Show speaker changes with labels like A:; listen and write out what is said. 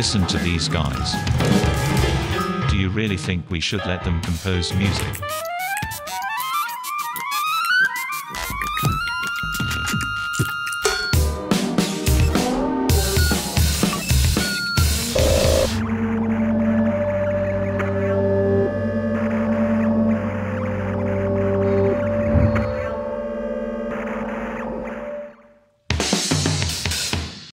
A: Listen to these guys. Do you really think we should let them compose music?